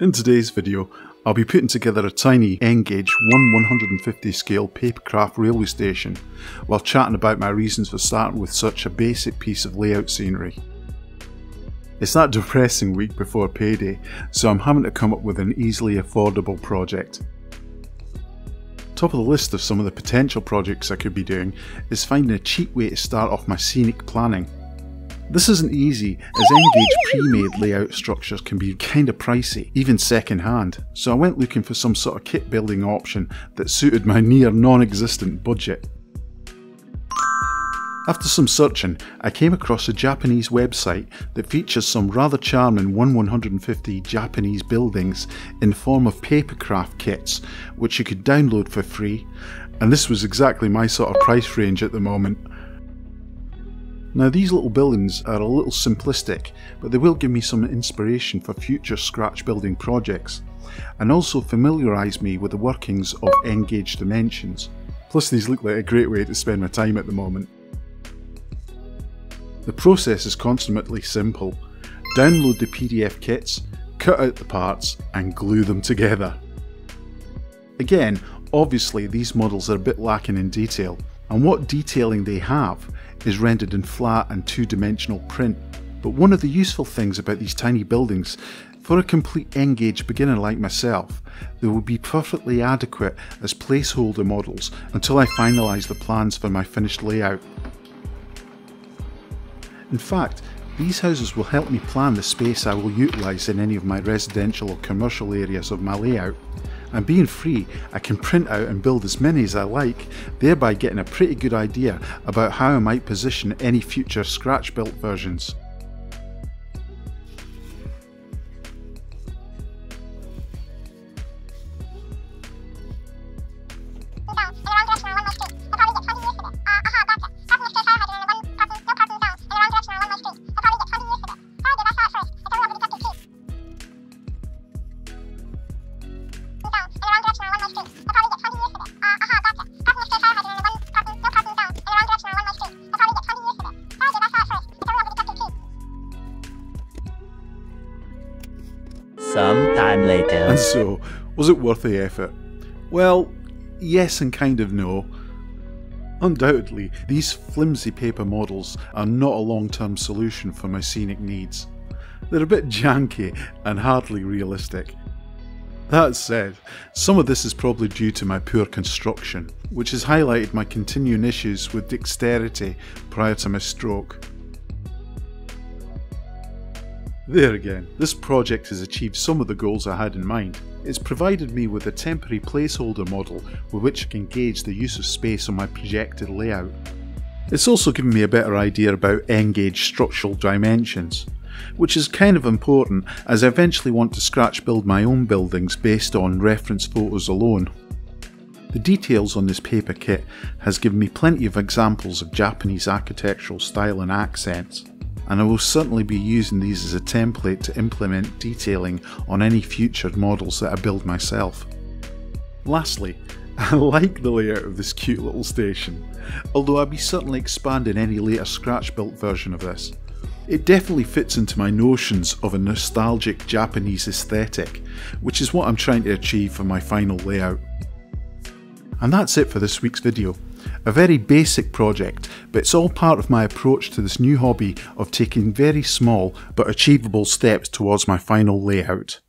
In today's video, I'll be putting together a tiny N-gauge 1 150 scale papercraft railway station while chatting about my reasons for starting with such a basic piece of layout scenery. It's that depressing week before payday, so I'm having to come up with an easily affordable project. Top of the list of some of the potential projects I could be doing is finding a cheap way to start off my scenic planning. This isn't easy, as N-gauge pre-made layout structures can be kinda pricey, even second hand, so I went looking for some sort of kit building option that suited my near non-existent budget. After some searching, I came across a Japanese website that features some rather charming 1 150 Japanese buildings in form of papercraft kits, which you could download for free, and this was exactly my sort of price range at the moment. Now these little buildings are a little simplistic, but they will give me some inspiration for future scratch building projects, and also familiarise me with the workings of N-gauge dimensions. Plus these look like a great way to spend my time at the moment. The process is consummately simple. Download the PDF kits, cut out the parts and glue them together. Again, obviously these models are a bit lacking in detail, and what detailing they have is rendered in flat and two-dimensional print. But one of the useful things about these tiny buildings, for a complete N-gauge beginner like myself, they will be perfectly adequate as placeholder models until I finalise the plans for my finished layout. In fact, these houses will help me plan the space I will utilise in any of my residential or commercial areas of my layout. And being free, I can print out and build as many as I like, thereby getting a pretty good idea about how I might position any future scratch built versions. Some time later. And so, was it worth the effort? Well, yes and kind of no. Undoubtedly, these flimsy paper models are not a long term solution for my scenic needs. They're a bit janky and hardly realistic. That said, some of this is probably due to my poor construction, which has highlighted my continuing issues with dexterity prior to my stroke. There again, this project has achieved some of the goals I had in mind. It's provided me with a temporary placeholder model with which I can gauge the use of space on my projected layout. It's also given me a better idea about N-gauge structural dimensions, which is kind of important as I eventually want to scratch build my own buildings based on reference photos alone. The details on this paper kit has given me plenty of examples of Japanese architectural style and accents and I will certainly be using these as a template to implement detailing on any future models that I build myself. Lastly, I like the layout of this cute little station, although I'll be certainly expanding any later scratch built version of this. It definitely fits into my notions of a nostalgic Japanese aesthetic, which is what I'm trying to achieve for my final layout. And that's it for this week's video. A very basic project, but it's all part of my approach to this new hobby of taking very small but achievable steps towards my final layout.